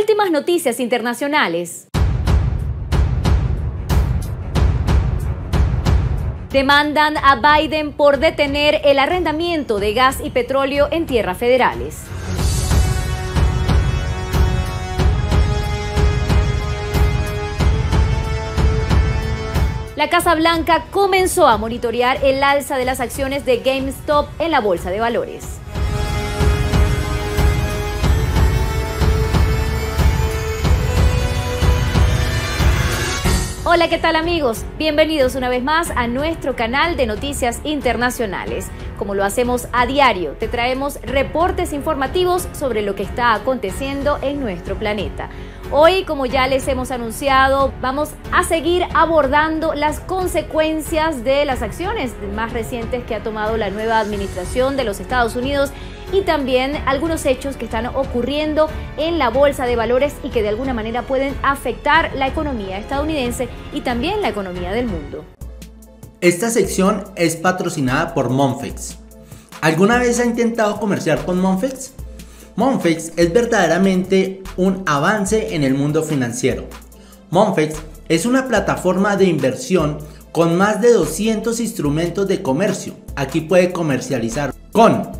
últimas noticias internacionales. Demandan a Biden por detener el arrendamiento de gas y petróleo en tierras federales. La Casa Blanca comenzó a monitorear el alza de las acciones de GameStop en la bolsa de valores. Hola, ¿qué tal amigos? Bienvenidos una vez más a nuestro canal de noticias internacionales. Como lo hacemos a diario, te traemos reportes informativos sobre lo que está aconteciendo en nuestro planeta. Hoy, como ya les hemos anunciado, vamos a seguir abordando las consecuencias de las acciones más recientes que ha tomado la nueva administración de los Estados Unidos y también algunos hechos que están ocurriendo en la bolsa de valores y que de alguna manera pueden afectar la economía estadounidense y también la economía del mundo. Esta sección es patrocinada por Monfex. ¿Alguna vez ha intentado comerciar con Monfex? Monfex es verdaderamente un avance en el mundo financiero. Monfex es una plataforma de inversión con más de 200 instrumentos de comercio. Aquí puede comercializar con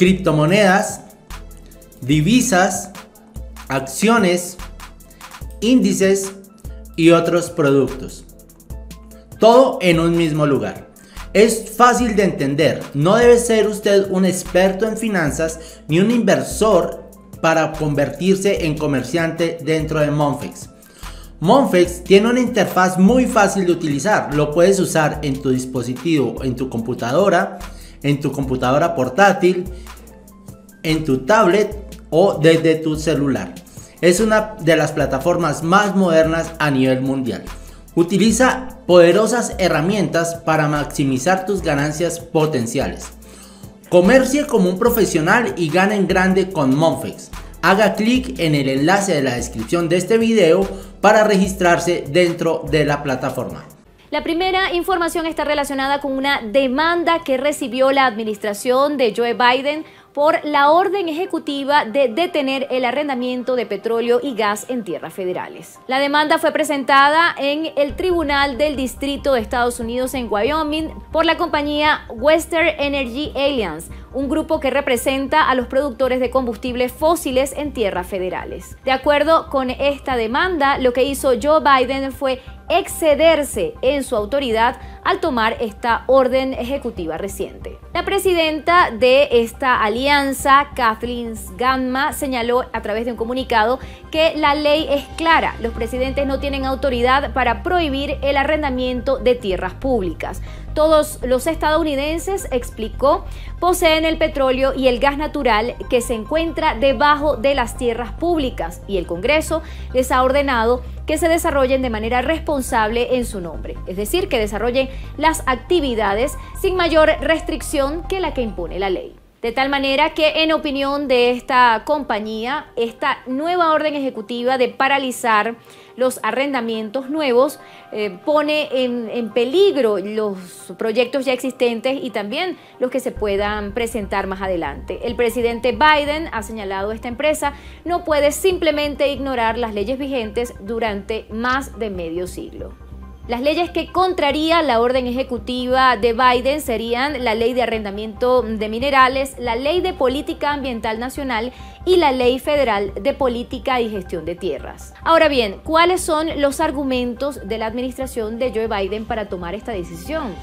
criptomonedas, divisas, acciones, índices y otros productos. Todo en un mismo lugar. Es fácil de entender, no debe ser usted un experto en finanzas ni un inversor para convertirse en comerciante dentro de Monfex. Monfex tiene una interfaz muy fácil de utilizar, lo puedes usar en tu dispositivo, en tu computadora, en tu computadora portátil, en tu tablet o desde tu celular. Es una de las plataformas más modernas a nivel mundial. Utiliza poderosas herramientas para maximizar tus ganancias potenciales. Comercie como un profesional y gane en grande con Monfex. Haga clic en el enlace de la descripción de este video para registrarse dentro de la plataforma. La primera información está relacionada con una demanda que recibió la administración de Joe Biden por la orden ejecutiva de detener el arrendamiento de petróleo y gas en tierras federales. La demanda fue presentada en el Tribunal del Distrito de Estados Unidos en Wyoming por la compañía Western Energy Alliance, un grupo que representa a los productores de combustibles fósiles en tierras federales. De acuerdo con esta demanda, lo que hizo Joe Biden fue excederse en su autoridad al tomar esta orden ejecutiva reciente. La presidenta de esta alianza, Kathleen Gamma, señaló a través de un comunicado que la ley es clara. Los presidentes no tienen autoridad para prohibir el arrendamiento de tierras públicas. Todos los estadounidenses, explicó, poseen el petróleo y el gas natural que se encuentra debajo de las tierras públicas y el Congreso les ha ordenado que se desarrollen de manera responsable en su nombre, es decir, que desarrollen las actividades sin mayor restricción que la que impone la ley. De tal manera que, en opinión de esta compañía, esta nueva orden ejecutiva de paralizar los arrendamientos nuevos eh, pone en, en, peligro los proyectos ya existentes y también los que se puedan presentar más adelante. El presidente Biden ha señalado a esta empresa no puede simplemente ignorar las leyes vigentes durante más de medio siglo. Las leyes que contraría la orden ejecutiva de Biden serían la ley de arrendamiento de minerales, la ley de política ambiental nacional y la ley federal de política y gestión de tierras. Ahora bien, ¿cuáles son los argumentos de la administración de Joe Biden para tomar esta decisión?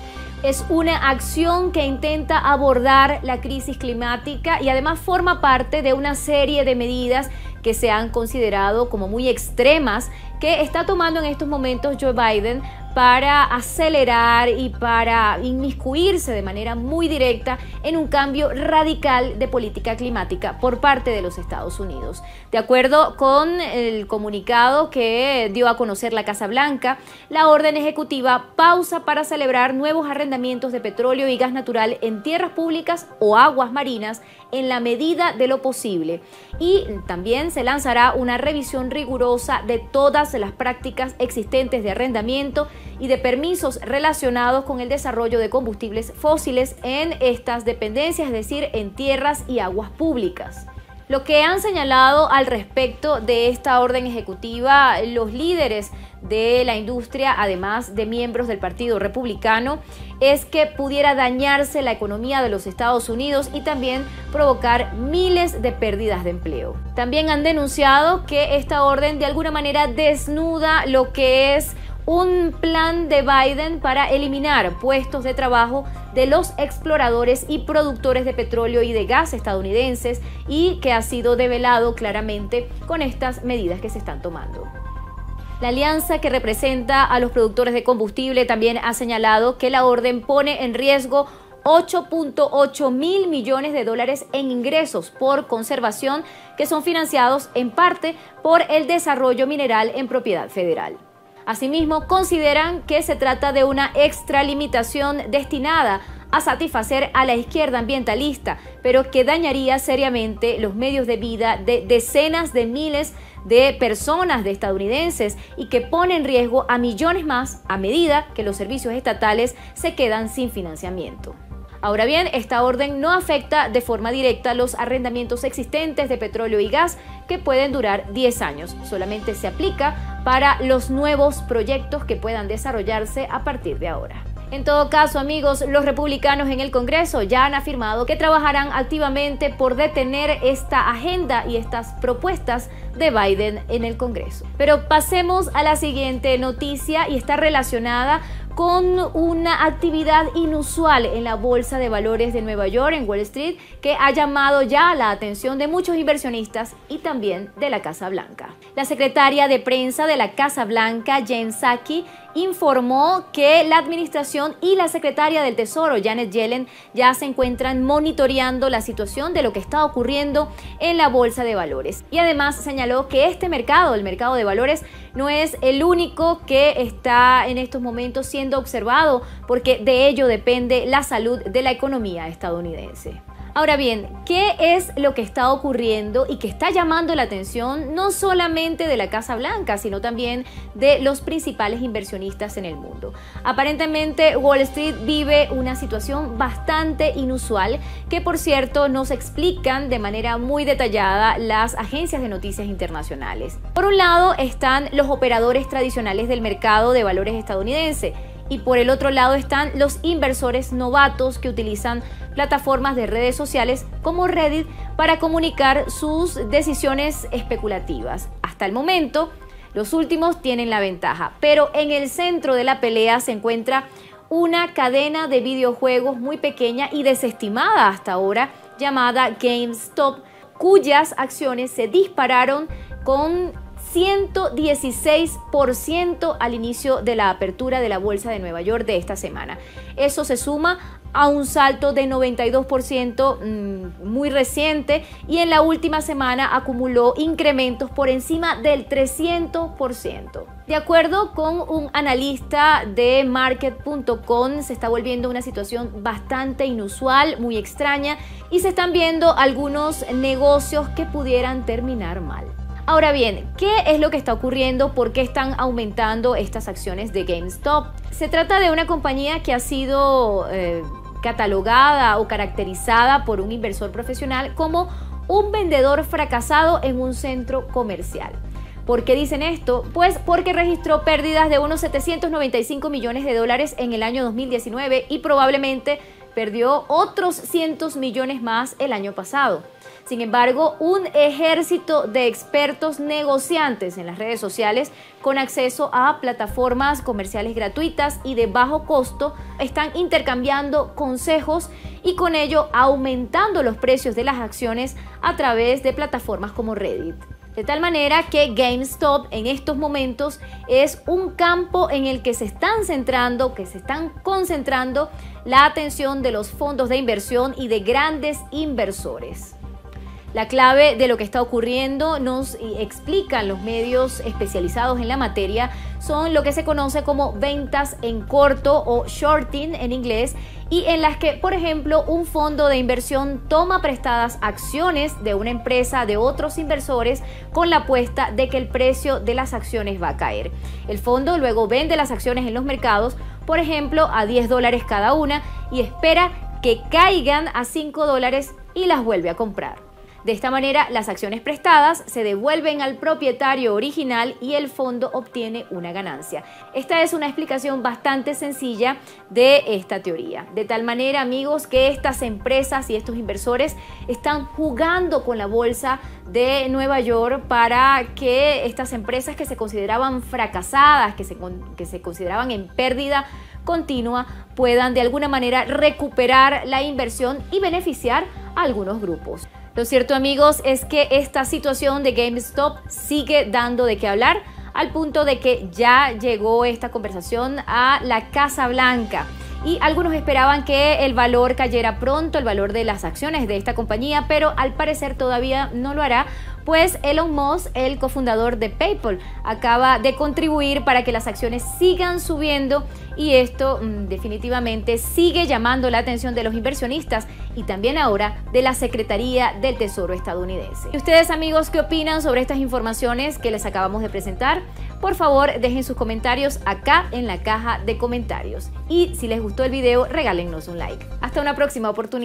es una acción que intenta abordar la crisis climática y además forma parte de una serie de medidas que se han considerado como muy extremas que está tomando en estos momentos Joe Biden para acelerar y para inmiscuirse de manera muy directa en un cambio radical de política climática por parte de los Estados Unidos. De acuerdo con el comunicado que dio a conocer la Casa Blanca, la orden ejecutiva pausa para celebrar nuevos arrendamientos de petróleo y gas natural en tierras públicas o aguas marinas en la medida de lo posible. Y también se lanzará una revisión rigurosa de todas las prácticas existentes de arrendamiento y de permisos relacionados con el desarrollo de combustibles fósiles en estas dependencias, es decir, en tierras y aguas públicas. Lo que han señalado al respecto de esta orden ejecutiva los líderes de la industria, además de miembros del Partido Republicano, es que pudiera dañarse la economía de los Estados Unidos y también provocar miles de pérdidas de empleo. También han denunciado que esta orden de alguna manera desnuda lo que es un plan de Biden para eliminar puestos de trabajo de los exploradores y productores de petróleo y de gas estadounidenses y que ha sido develado claramente con estas medidas que se están tomando. La alianza que representa a los productores de combustible también ha señalado que la orden pone en riesgo 8.8 mil millones de dólares en ingresos por conservación que son financiados en parte por el desarrollo mineral en propiedad federal. Asimismo, consideran que se trata de una extralimitación destinada a satisfacer a la izquierda ambientalista, pero que dañaría seriamente los medios de vida de decenas de miles de personas, de estadounidenses, y que pone en riesgo a millones más a medida que los servicios estatales se quedan sin financiamiento. Ahora bien, esta orden no afecta de forma directa los arrendamientos existentes de petróleo y gas que pueden durar 10 años. Solamente se aplica para los nuevos proyectos que puedan desarrollarse a partir de ahora. En todo caso, amigos, los republicanos en el Congreso ya han afirmado que trabajarán activamente por detener esta agenda y estas propuestas de Biden en el Congreso. Pero pasemos a la siguiente noticia y está relacionada con una actividad inusual en la Bolsa de Valores de Nueva York, en Wall Street, que ha llamado ya la atención de muchos inversionistas y también de la Casa Blanca. La secretaria de prensa de la Casa Blanca, Jen Psaki, informó que la administración y la secretaria del Tesoro, Janet Yellen, ya se encuentran monitoreando la situación de lo que está ocurriendo en la Bolsa de Valores. Y además señaló que este mercado, el mercado de valores, no es el único que está en estos momentos observado, porque de ello depende la salud de la economía estadounidense. Ahora bien, ¿qué es lo que está ocurriendo y que está llamando la atención no solamente de la Casa Blanca, sino también de los principales inversionistas en el mundo? Aparentemente Wall Street vive una situación bastante inusual que por cierto nos explican de manera muy detallada las agencias de noticias internacionales. Por un lado están los operadores tradicionales del mercado de valores estadounidense y por el otro lado están los inversores novatos que utilizan plataformas de redes sociales como Reddit para comunicar sus decisiones especulativas. Hasta el momento, los últimos tienen la ventaja, pero en el centro de la pelea se encuentra una cadena de videojuegos muy pequeña y desestimada hasta ahora llamada GameStop, cuyas acciones se dispararon con 116% al inicio de la apertura de la Bolsa de Nueva York de esta semana. Eso se suma a un salto de 92% mm, muy reciente y en la última semana acumuló incrementos por encima del 300%. De acuerdo con un analista de market.com, se está volviendo una situación bastante inusual, muy extraña y se están viendo algunos negocios que pudieran terminar mal. Ahora bien, ¿qué es lo que está ocurriendo? ¿Por qué están aumentando estas acciones de GameStop? Se trata de una compañía que ha sido eh, catalogada o caracterizada por un inversor profesional como un vendedor fracasado en un centro comercial. ¿Por qué dicen esto? Pues porque registró pérdidas de unos 795 millones de dólares en el año 2019 y probablemente perdió otros cientos millones más el año pasado. Sin embargo, un ejército de expertos negociantes en las redes sociales con acceso a plataformas comerciales gratuitas y de bajo costo están intercambiando consejos y con ello aumentando los precios de las acciones a través de plataformas como Reddit. De tal manera que GameStop en estos momentos es un campo en el que se están centrando, que se están concentrando la atención de los fondos de inversión y de grandes inversores. La clave de lo que está ocurriendo nos explican los medios especializados en la materia son lo que se conoce como ventas en corto o shorting en inglés y en las que, por ejemplo, un fondo de inversión toma prestadas acciones de una empresa de otros inversores con la apuesta de que el precio de las acciones va a caer. El fondo luego vende las acciones en los mercados, por ejemplo, a 10 dólares cada una y espera que caigan a 5 dólares y las vuelve a comprar. De esta manera, las acciones prestadas se devuelven al propietario original y el fondo obtiene una ganancia. Esta es una explicación bastante sencilla de esta teoría. De tal manera, amigos, que estas empresas y estos inversores están jugando con la bolsa de Nueva York para que estas empresas que se consideraban fracasadas, que se, que se consideraban en pérdida, continua puedan de alguna manera recuperar la inversión y beneficiar a algunos grupos. Lo cierto amigos es que esta situación de GameStop sigue dando de qué hablar al punto de que ya llegó esta conversación a la Casa Blanca. Y algunos esperaban que el valor cayera pronto, el valor de las acciones de esta compañía, pero al parecer todavía no lo hará, pues Elon Musk, el cofundador de PayPal, acaba de contribuir para que las acciones sigan subiendo y esto mm, definitivamente sigue llamando la atención de los inversionistas y también ahora de la Secretaría del Tesoro estadounidense. ¿Y ustedes amigos qué opinan sobre estas informaciones que les acabamos de presentar? Por favor, dejen sus comentarios acá en la caja de comentarios. Y si les gustó el video, regálennos un like. Hasta una próxima oportunidad.